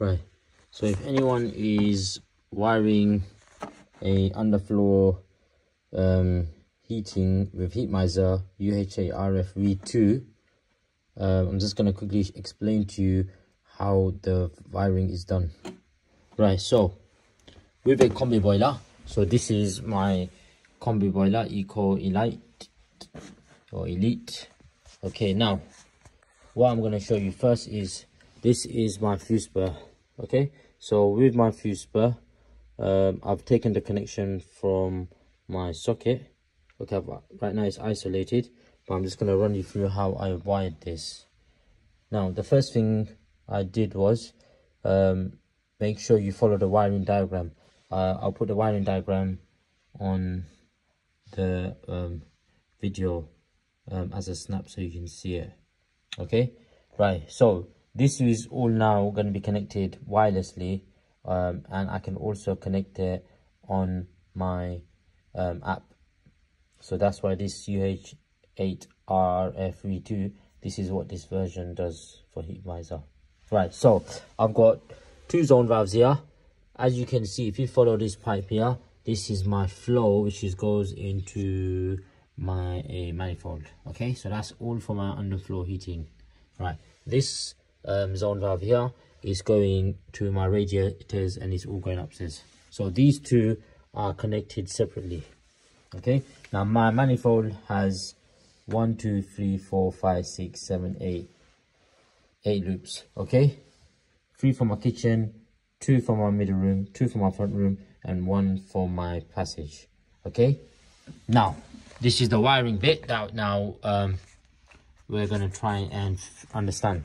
right. So if anyone is wiring a underfloor um, heating with Heatmiser UH8 RF V2 um, I'm just going to quickly explain to you how the wiring is done. Right so with a combi boiler so this is my combi boiler eco elite or elite. Okay now what i'm going to show you first is this is my fuse spur okay? So with my fuse spur um, i've taken the connection from my socket. Okay right now it's isolated but i'm just going to run you through how i wired this. Now the first thing i did was um, make sure you follow the wiring diagram. Uh, i'll put the wiring diagram on the um, video um, as a snap so you can see it. Okay? Right so this is all now going to be connected wirelessly um, and I can also connect it on my um, app. So that's why this UH8RFV2 this is what this version does for Heatmiser right so I've got two zone valves here. As you can see if you follow this pipe here this is my flow which is goes into my manifold. Okay so that's all for my underfloor heating. Right this um, zone valve here. Is going to my radiators and it's all going upstairs. So these two are connected separately. Okay? Now my manifold has one two three four five six seven eight eight loops. Okay? Three for my kitchen two for my middle room two for my front room and one for my passage. Okay? Now this is the wiring bit that now um, we're going to try and understand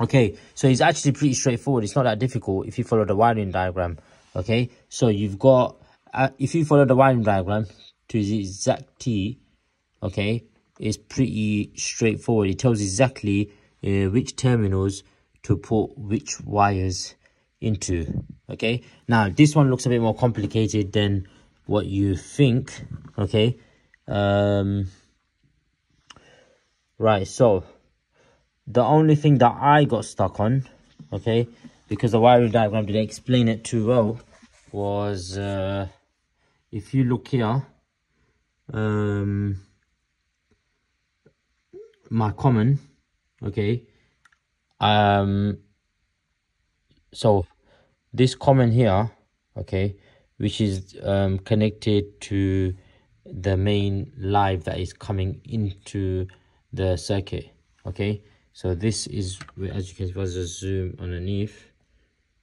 okay so it's actually pretty straightforward. It's not that difficult if you follow the wiring diagram okay? So you've got uh, if you follow the wiring diagram to the exact t okay it's pretty straightforward. It tells exactly uh, which terminals to put which wires into okay? Now this one looks a bit more complicated than what you think okay? Um right so the only thing that i got stuck on okay because the wiring diagram didn't explain it too well was uh if you look here um my common okay um so this common here okay which is um, connected to the main live that is coming into the circuit okay so this is as you can see if just zoom underneath.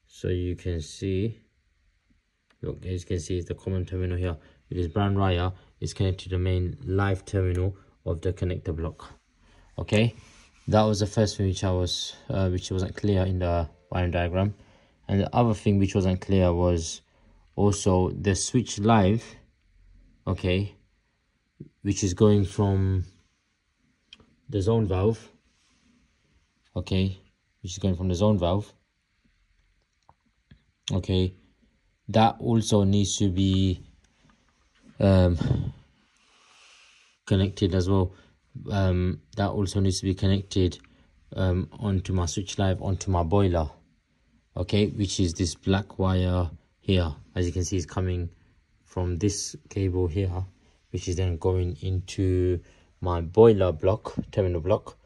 So you can see look as you can see it's the common terminal here. It is brown wire. Is connected to the main live terminal of the connector block. Okay? That was the first thing which i was uh, which wasn't clear in the wiring diagram. And the other thing which wasn't clear was also the switch live okay which is going from the zone valve okay which is going from the zone valve. Okay that also needs to be um, connected as well. Um, that also needs to be connected um, onto my switch live onto my boiler. Okay which is this black wire here. As you can see is coming from this cable here which is then going into my boiler block terminal block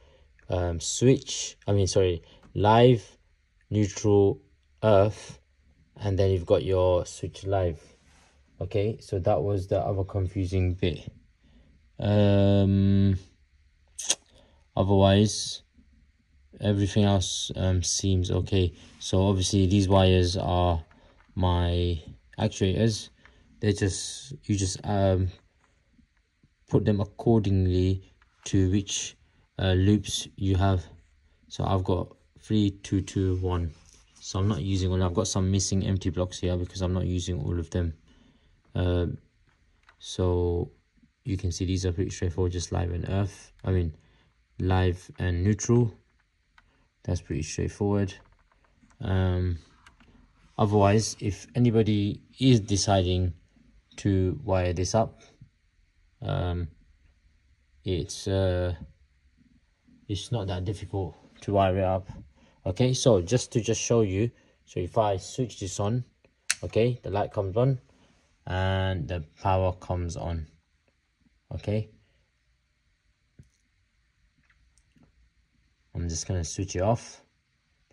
um, switch i mean sorry live neutral earth and then you've got your switch live. Okay so that was the other confusing bit. Um otherwise everything else um, seems okay. So obviously these wires are my actuators. They just you just um, put them accordingly to which uh, loops you have. So I've got three two two one. So I'm not using all I've got some missing empty blocks here because I'm not using all of them. Um, so you can see these are pretty straightforward just live and earth. I mean live and neutral. That's pretty straightforward. Um, otherwise if anybody is deciding to wire this up um, it's uh, it's not that difficult to wire it up okay so just to just show you So if I switch this on, okay, the light comes on and the power comes on, okay. I'm just to switch it off.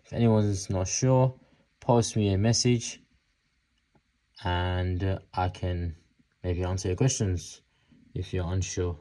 If anyone's not sure, post me a message and I can maybe answer your questions if you're unsure.